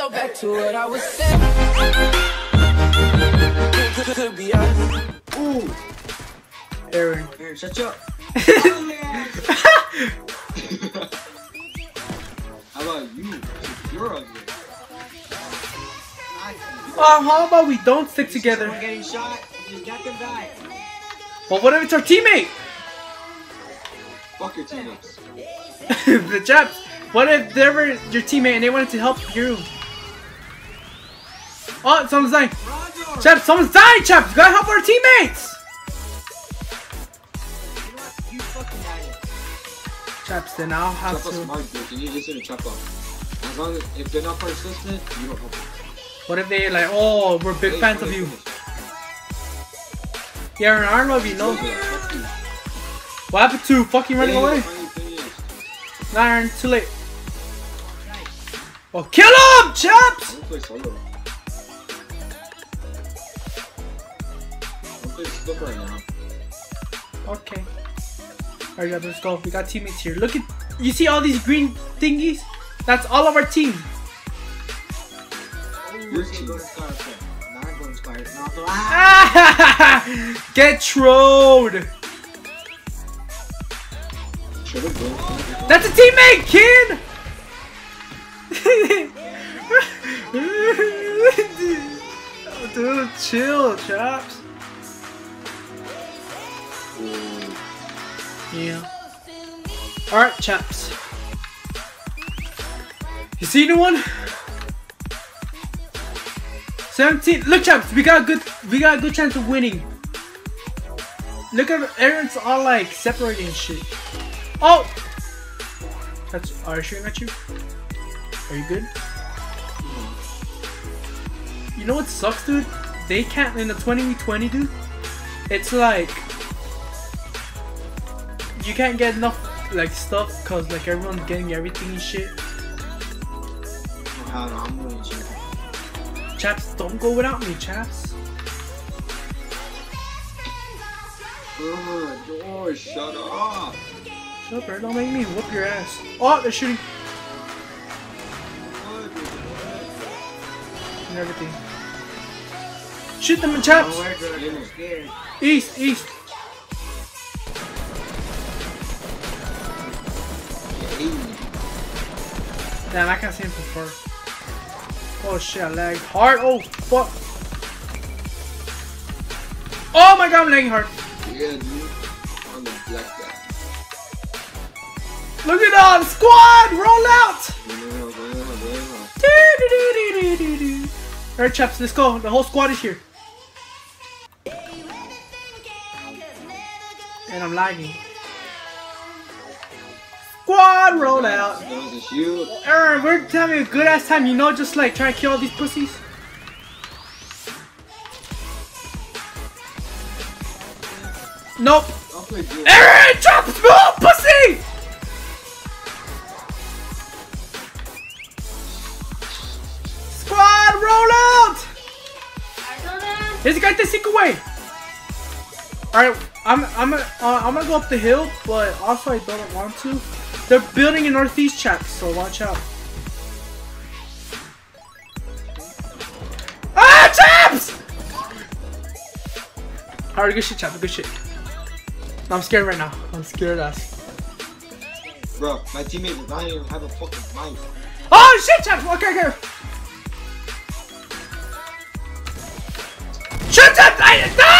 So back to what I was saying. Could, could, could be us. Ooh. Aaron. Aaron, shut up. How about you? You're ugly. Oh, how about we don't stick together? Someone getting shot. You just got them die. Well, what if it's our teammate? Fuck your teammates. the chaps. What if they were your teammate and they wanted to help you? Oh, someone's dying. Roger. Chaps, someone's dying, chaps. Gotta help our teammates. You know what? You fucking died. Chaps, then I'll have Chop to. smart, dude. You need to listen to chop up. As long as if they're not persistent, you don't help them. What if they like, oh, we're big Wait, fans wait, of you. finish. Yeah, I love you, no? What happened to fucking running Yeah, away? Nah, too late. Oh, kill him, chaps! I don't play solo. I don't play slip right now. Okay. Alright, guys, let's go. We got teammates here. Look at, you see all these green thingies? That's all of our team. Your team. Not going to Squire. Not the! Get trolled. Should have been. That's a teammate, kid. Dude, chill, chaps. Yeah. Alright, chaps. You see anyone? 17. Look, chaps, we got a good we got a good chance of winning. Look at Aaron's all like separating shit. Oh! That's are you shooting at you? Are you good? You know what sucks, dude? They can't in the 20v20, dude. It's like you can't get enough like stuff because like everyone's getting everything and shit. How I'm going to Chaps, don't go without me, chaps. Oh, shut up. Shut up, bro. Don't make me whoop your ass. Oh, they're shooting and everything. Shoot them, in chaps. Where do I'm scared. East, east. Damn, I can't see him from far. Oh shit, I lagged hard. Oh fuck. Oh my god, I'm lagging hard. Yeah, dude. On the black guy. Look at that squad, roll out. Alright, chaps, let's go. The whole squad is here. And I'm lagging. Squad, roll out. A shield. Aaron, we're having a good ass time, you know, just like trying to kill all these pussies. Nope. I'll play duel. Aaron, drop no pussy! Squad, roll out! A guy to seek away. Alright, I'm I'm uh, I'm gonna go up the hill, but also I don't want to. They're building a northeast chat, so watch out. Ah, chaps! Alright, good shit, chap, good shit. No, I'm scared right now. I'm scared ass. Bro, my teammate does not even have a fucking mic. Oh shit, chaps! Okay, okay. Shut up! I,